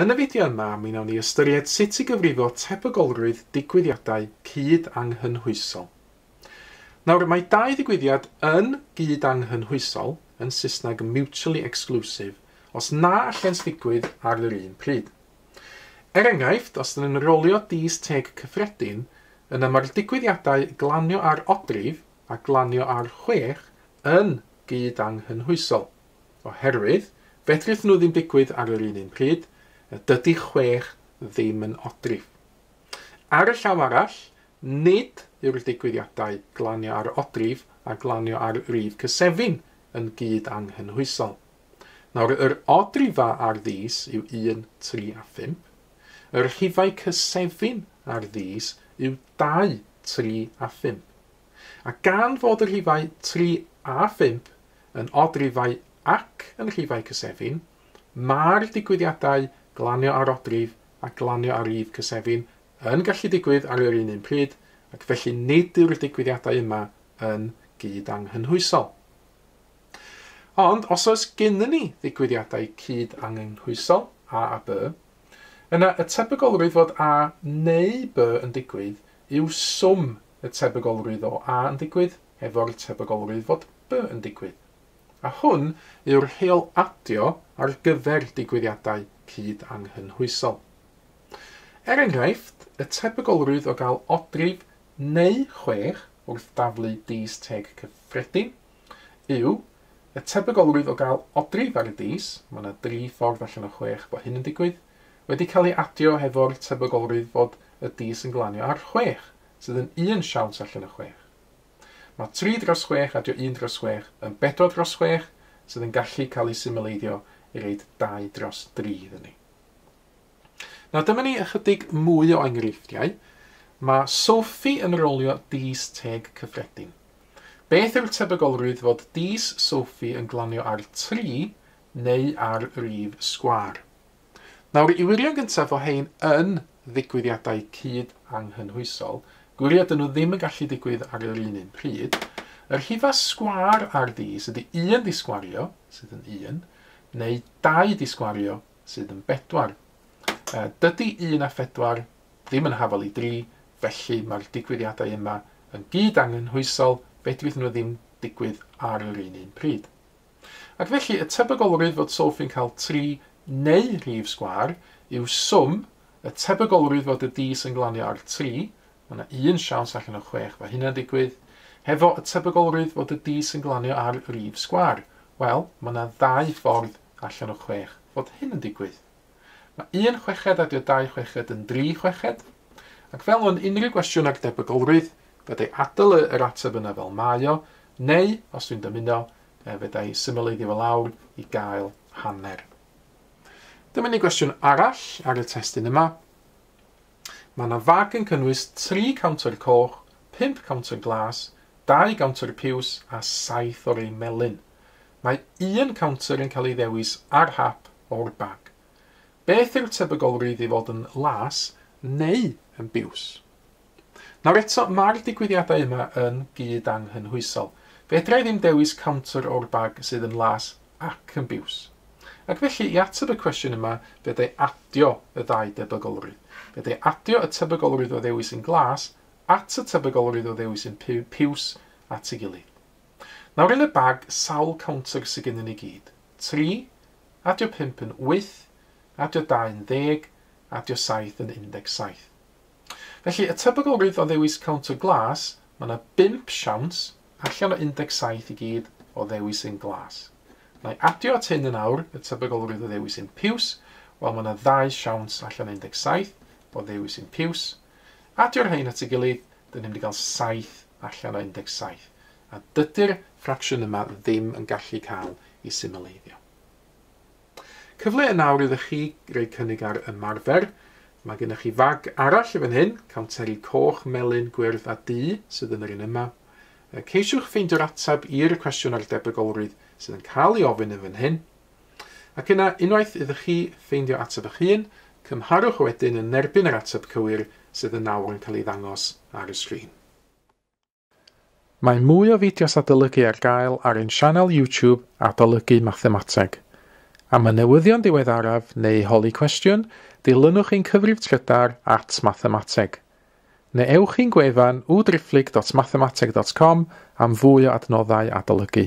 Yn y fideo yma, mi wnawn ni ystyried sut i gyfrifo tebygolrwydd digwyddiadau cyd anghynhwysol. Nawr, mae dau ddigwyddiad yn gyd anghynhwysol, yn Saesneg mutually exclusive, os na allent ddigwydd ar yr un pryd. Er enghraifft, os ydyn nhw'n rolio dis teg cyffredin, yna mae'r digwyddiadau glanio ar odrif a glanio ar chwech yn gyd anghynhwysol, oherwydd fedrith nhw ddim digwydd ar yr un un pryd, dydy chwech ddim yn odrif. Ar y llaw arall, nid yw'r digwyddiadau glanio ar odrif a glanio ar rif cysefin yn gyd anghynhwysol. Nawr, yr odrifa ar ddys yw 1, 3 a 5. Yr rhifau cysefin ar ddys yw 2, 3 a 5. A gan fod y rhifau 3 a 5 yn odrifau ac yn rhifau cysefin, mae'r digwyddiadau glanio ar odrif a glanio ar rif cysefin yn gallu digwydd ar yr un un pryd ac felly nid yw'r digwyddiadau yma yn gyd anghynhwysol. Ond os oes gynnyn ni ddigwyddiadau cyd anghynhwysol, A a B, yna y tebygolrwydd fod A neu B yn digwydd yw swm y tebygolrwydd o A yn digwydd efo'r tebygolrwydd fod B yn digwydd. A hwn yw'r rheol adio ar gyfer digwyddiadau cyd anghynhwysol. Er enghraifft, y tebygolrwydd o gael odrif neu chwech wrth daflu dis teg cyffredin yw y tebygolrwydd o gael odrif ar y dis, mae yna dri ffordd allan o chwech bod hyn yn digwydd, wedi cael ei adio hefo'r tebygolrwydd fod y dis yn glanio ar chwech, sydd yn un siawns allan o chwech. Mae 3 dros 6 adio 1 dros 6 yn 4 dros 6 sydd yn gallu cael ei symleidio i reid 2 dros 3 iddyn ni. Nawr dyma ni ychydig mwy o enghreifftiau. Mae Sophie yn rolio dis teg cyffredin. Beth yw'r tebygolrwydd fod dis Sophie yn glanio ar 3 neu ar rif sgwar? Nawr, i wirio gyntaf o hein yn ddigwyddiadau cyd anghynhwysol, gwiriau dyn nhw ddim yn gallu digwydd ar yr un un pryd, yr rhifa sgwar ar dis ydy un disgwario, sydd yn un, neu dau disgwario sydd yn bedwar. E, Dydy un a phedwar ddim yn hafol i dri, felly mae'r digwyddiadau yma yn gyd angenhwysol fedrith nhw ddim digwydd ar yr un un pryd. Ac felly, y tebygolrwydd fod Sophie'n cael tri neu rhif sgwar yw swm y tebygolrwydd fod y di sy'n glanio ar tri, mae yna un siawns allan o chwech fe hynna'n digwydd, hefo y tebygolrwydd fod y di sy'n glanio ar rhif sgwar. Wel, mae yna ddau ffordd allan o chwech. Fod hyn yn digwydd. Mae un chweched a dyw dau chweched yn dri chweched. Ac fel yn unrhyw gwestiwn ar debygolrwydd, fydda adael yr ateb yna fel mae o, neu, os dwi'n dymuno, fydda i fel lawr i gael hanner. Dyma ni gwestiwn arall ar y testyn yma. Mae yna fag yn cynnwys 3 counter coch, 5 counter glas, 2 counter piws a 7 o'r ei melyn. Mae un counter yn cael ei ddewis ar hap o'r bag. Beth yw'r tebygolrwydd i fod yn las neu yn biws? Nawr eto, mae'r digwyddiadau yma yn gyd anghynhwysol. Fedra i ddim dewis counter o'r bag sydd yn las ac yn biws. Ac felly, i ateb y cwestiwn yma, fyddai adio y ddau debygolrwydd. Fyddai adio y tebygolrwydd o ddewis yn glas at y tebygolrwydd o ddewis yn piws at ei gilydd. Nawr yn y bag, sawl counter sydd gennym ni gyd. 3, adio 5 yn 8, adio 2 yn 10, adio 7 yn 17. Felly, y tebygolrwydd o ddewis counter glas, mae yna 5 siawns allan o 17 i gyd o ddewis yn glas. Mae adio at hyn yn awr, y tebygolrwydd o ddewis yn piws, wel mae yna 2 siawns allan o 17 o ddewis yn piws. Adio'r rhain at ei gilydd, dyn ni'n mynd i gael 7 allan o 17. A dydy'r ffracsiwn yma ddim yn gallu cael i symleiddio. Cyfle yn nawr iddo chi greu cynnig ar ymarfer. Mae gennych chi fag arall yn hyn, cawnteri coch, melyn, gwyrdd a du sydd yn yr un yma. Ceisiwch ffeindio'r ateb i'r cwestiwn ar debygolrwydd sydd yn cael ei ofyn yn hyn. Ac yna, unwaith iddo chi ffeindio ateb eich hun, cymharwch wedyn yn erbyn yr ateb cywir sydd yn nawr yn cael ei ddangos ar y sgrin. Mae mwy o fideos adolygu ar gael ar ein sianel YouTube Adolygu Mathemateg. Am y newyddion diweddaraf neu holi cwestiwn, dilynwch ein cyfrif trydar at mathemateg. Neu ewch i'n gwefan www.mathemateg.com am fwy o adnoddau adolygu.